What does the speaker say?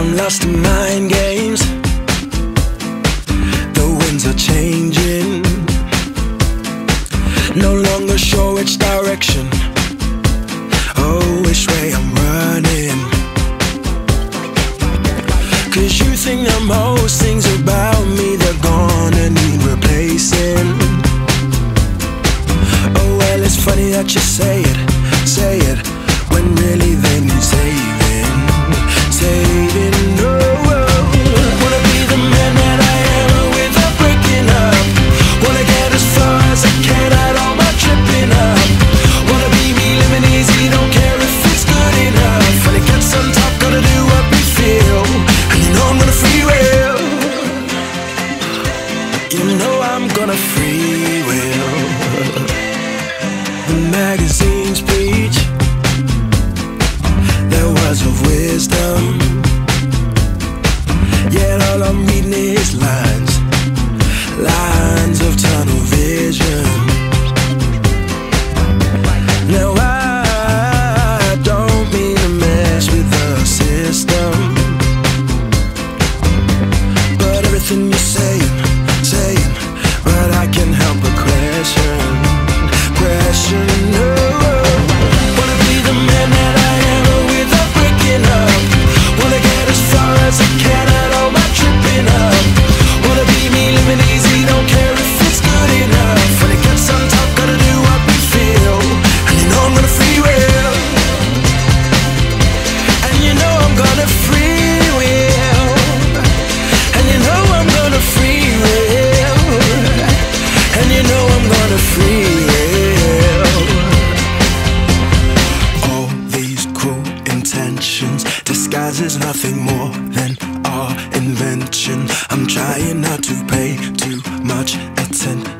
I'm lost in mind games. The winds are changing. No longer sure which direction. Oh, which way I'm running. Cause you think the most things about me They're gonna need replacing. Oh, well, it's funny that you say it, say it When really Saying, saying, But I can help but question, question real. All these cruel intentions disguises nothing more than our invention. I'm trying not to pay too much attention.